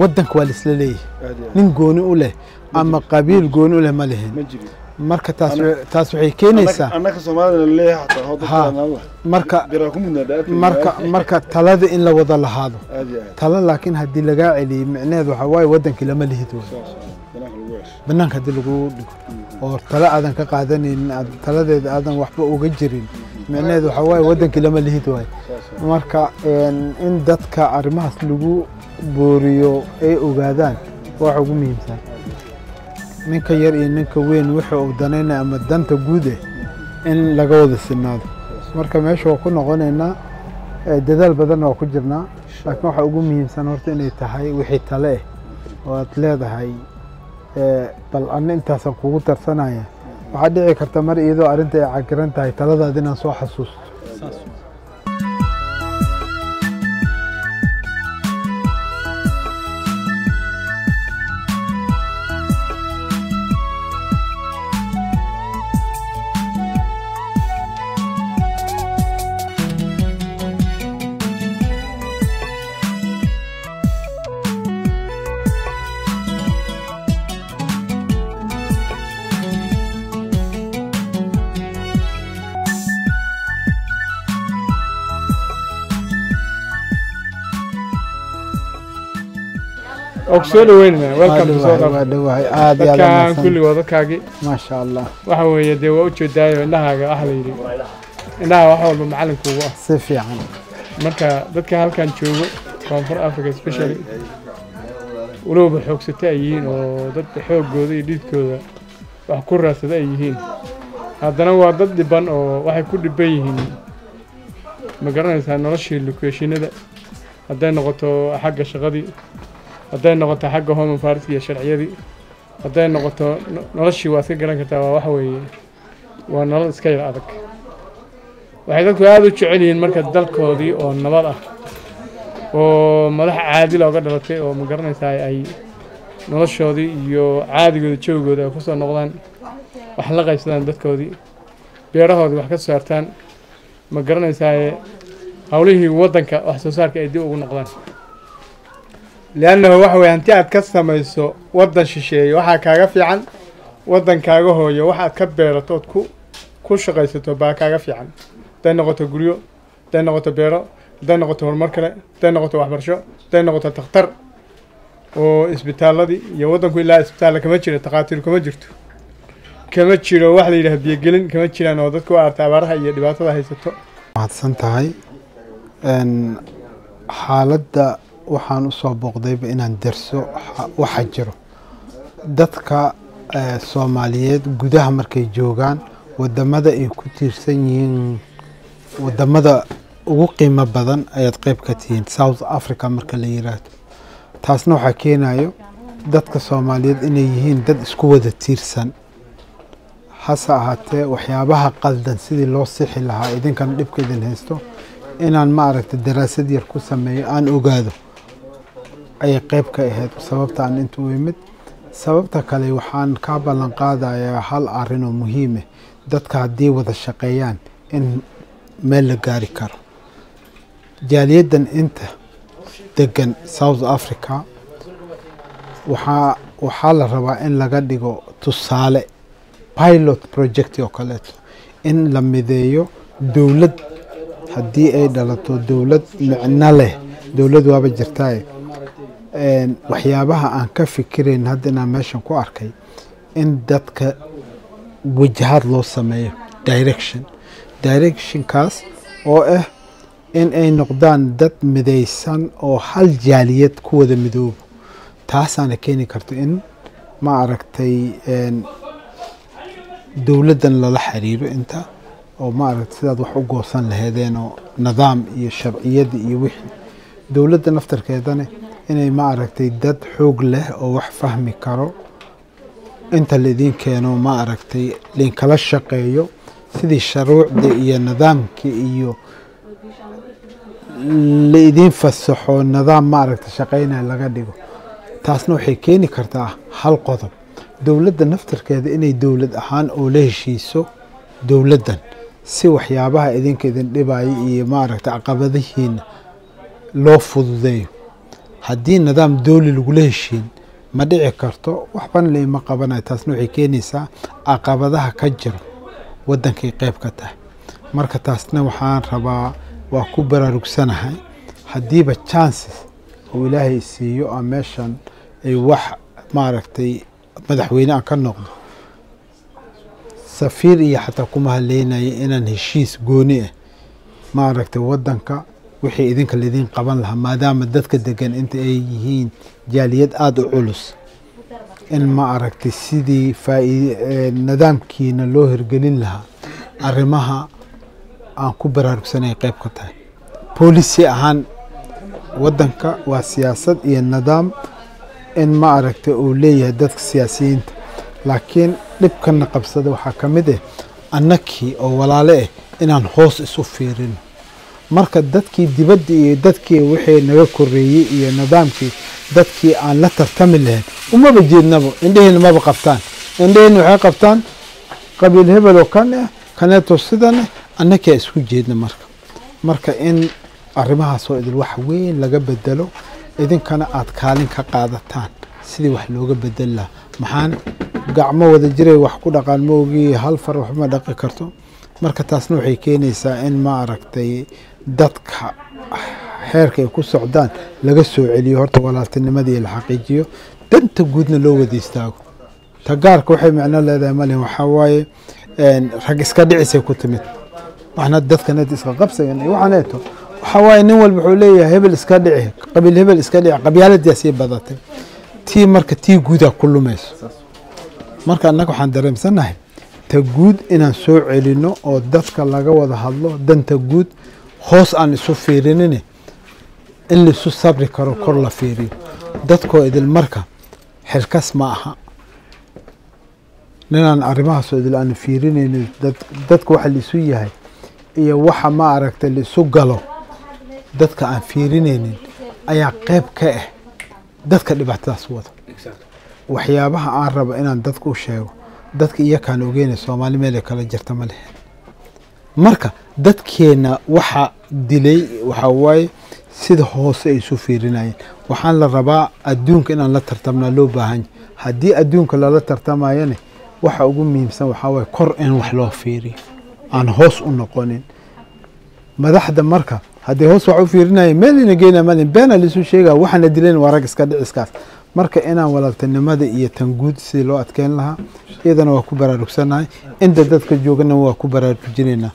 waddanka waa laisla leeyahay. Nin gooni u leh ama qabiil gooni u leh ma lihin marka taas waxay keenaysaa. Marka talada in la wada lahaado. Talo laakiin haddii lagaa celiyey micneheed waxaa waaye waddankii lama lihid banaanka haddii lagu dhigo. Oo talo aadan ka qaadanaynin aad taladeeda aadan waxba uga jirin. Micneheed waxaa waaye waddankii lama lihid saas marka in dadka arrimahaas lagu booriyo ay ogaadaan waa wax ugu muhiimsan. Ninka yar iyo ninka weyn wuxuu uu danaynaya ama danta guud eh in laga wada sinaado. Marka meesha waa ku noqonaynaa dadaal badanna waa ku jirnaa laakiin waxaa ugu muhiimsan horta inay tahay wixii tale eh oo aad leedahay bal anna intaasaan kugu tarsanaya waxaa dhici karta mar iyadoo arrinta ay cakiran tahay taladaad inaan soo xasuusto aad dadkaan umahadsan. kulligood dadkaagii maasha allah waxa weeye dee waa ujeedaayo indhahaaga ah la yidhi. Indhaha wax walba macalinkuugu ah. Si fiican. Marka dadka halkan joogo koonfur africa especially walowba xoogsata ay yihiin oo dad xoogooda iyo dhiidkooda wax ku raadsada ay yihiin. Haddana waa dad dhiban oo waxay ku dhiban yihiin. Ma garanaysaa noloshii lokeeshinada hadday noqoto xagga shaqadii hadday noqoto xagga home affairs iyo sharciyadii. Hadday noqoto no- noloshii waa iska garan kartaa waa waxa weeye. Waa nolol iska yar adag. Waxay dadku aada u jecel yihiin marka dalkoodii oo nabad ah oo madax caadi looga dhalatay oo ma garanaysaa ay noloshoodii iyo caadigooda joogooda ay ku soo noqdaan wax la qaybsadaan dadkoodii beerahoodii wax ka saartaan ma garanaysaa hawlihii waddanka wax soo saarka ay dib ugu noqdaan liannahu waxa weye hanti aad ka samayso waddan shisheeye waxaa kaaga fiican waddankaaga hooyo waxaad ka beerato ood ku ku shaqaysato baa kaaga fiican hadday noqoto guryo hadday noqoto beero hadday noqoto horumar kale hadday noqoto waxbarasho hadday noqoto takhtar oo isbitaaladii iyo waddanku ilaa isbitaalla kama jiro takhaatiir kama jirto kama jiro wax la yidhaha biyogelin kama jiraan oo dadku arta abaaraha iyo dhibaatada haysato mahadsan tahay xaaladda waxaan u soo booqdayba inaan derso xa- waxa jiro. Dadka eh, soomaaliyeed gudaha markay joogaan waddamada ay ku tiirsan yihiin waddamada ugu qiimo badan ayaad qeyb ka tihiin south africa marka la yiraahdo. Taasna waxaa keenayo dadka soomaaliyeed inay yihiin dad isku wada tiirsan. Hase ahaatee waxyaabaha qaldan sidii loo sixi lahaa idinkana dhibka idin haysto inaan ma aragta daraasad yar ku sameeyo aan ogaado ayay qeyb ka ahayd. Sababta aan inta u imid sababta kale waxaan kaa ballan qaadayaa hal arrin oo muhiim ah. Dadka haddii wada shaqeeyaan in meel la gaari karo. Jaaliyaddan inta degan south africa waxaa waxaa la rabaa in laga dhigo tusaale pilot project oo kaleeto in la mideeyo dowlad. Haddii ay dhalato dowlad micno leh dowlad waaba jirtaaye waxyaabaha aan ka fikirayn hadda inaan meeshan ku arkay in dadka wajahaad loo sameeyo direction. Directionkaas oo ah in ay noqdaan dad midaysan oo hal jaaliyad ku wada midoobo. Taasaana keeni karta in ma aragtay dowladdan lala xiriiro inta oo ma aragtay sidaad wax u goosan laheedeen oo nidaam iyo sharciyadii iyo wixii. Dowladda naftarkeedana inay ma aragtay dad xoog leh oo wax fahmi karo. Inta laidin keeno ma aragtay linkala shaqeeyo. Sidii shuruucda iyo nidaamka iyo laidin fasaxo nidaam ma aragtay shaqeynaya laga dhigo. Taasna waxay keeni kartaa hal qodob. Dowladda naftarkeeda inay dowlad ahaan oo la heshiiso dowladdan si waxyaabaha idinka idin dhibaya iyo ma aragtay caqabadihiina loo fududeeyo haddii nidaam dowli lagula heshiin ma dhici karto waxbana laima qabanayo taasna waxay keenaysaa caqabadaha ka jiro waddankay qayb ka tahay. Marka taasna waxaan rabaa waa ku baraarugsanahay haddiiba chances oo ilaahay siiyo a meeshan ay wax maaragtay madaxweyne aan ka noqdo. Safiir iyo xataa kuma haleynaya inaan heshiis gooni ah maaragtay waddanka wixii idinka laydin qaban lahaa maadaama dadka degan inta ay yihiin jaaliyad aada u culus. In ma aragtay sidii faaid nidaamkiina loo hirgelin lahaa arrimaha aan ku baraarugsanay qayb ka tahay. Boolisi ahaan waddanka waa siyaasad iyo nidaam in ma aragtay uu leeyahay dadka siyaasiyiinta. Laakiin dhibkana qabsada waxaa ka mid ah annakii oo walaale ah inaan hoos isu fiirino marka dadkii dibadda iyo dadkii wixii naga koreeyey iyo nidaamkii dadkii aan la tartami lahayn. Umaba jeednaba indheheyna maba qabtaan. Indheheyna waxay qabtaan qabiil hebel oo kan ah kaneeto sidan ah annakaa isku jeedna marka. Marka in arrimahaasoo idil wax weyn laga bedelo idinkana aad kaalin ka qaadataan sidii wax looga bedeli lahaa. Maxaan gacmo wada jiray wax ku dhaqaan ma ogii hal far waxma dhaqi karto. Marka taasna waxay keenaysaa in ma aragtay dadka xeerka ay ku socdaan laga soo celiyo horta walaaltinimadii la xaqiijiyo. Danta guudna loo wada istaago tagaarka waxay micno leedahay malin waxaa waaye rag iska dhicisay ku timid. Waxna dadkana iska qabsagan iyo waxaan eeto. Waxaa waaye nin walba wuxuu leeyahay hebel iska dhici qabiil hebel iska dhici qabyaaladii sii badatay. Tii marka tii guudaa ku lumayso. Marka annaga waxaan dareemsanahay ta guud inaan soo celino oo dadka laga wada hadlo danta guud hoos aan isu fiirinin in laisu sabri karo kor la fiiriyo dadkoo idil marka xilkas ma aha. Ninaan arrimahaasoo idil aan fiirinaynin dadka waxa laisu yahay iyo waxa ma aragtay laisu galo dadka aan fiirinaynin ayaa qayb ka ah dadka dhibaatadaas wado waxyaabaha aan rabo inaan dadka u sheego dadka iyakaan ogeynay soomaali meelay kala jirta ma lehen marka dadkeenna waxa dilay waxaa waaye sida hoose ay isu fiirinayeen waxaan la rabaa adduunka inaan la tartamnaa loo baahanya haddii adduunka lala tartamayane waxa ugu muhiimsan waxaa waaye kor in wax loo fiiriyo. Aan hoos u noqonin. Madaxda marka haddii hoos wax u fiirinaya meelina geynaa malin beena laisu sheegaya waxaana dilayn waa rag iska dhiciskaas marka inaan walaaltinimada iyo tan guud sidii loo adkeyn lahaa iyadana waa ku baraarugsanahay inta dadka joogana waa ku baraarujinaynaa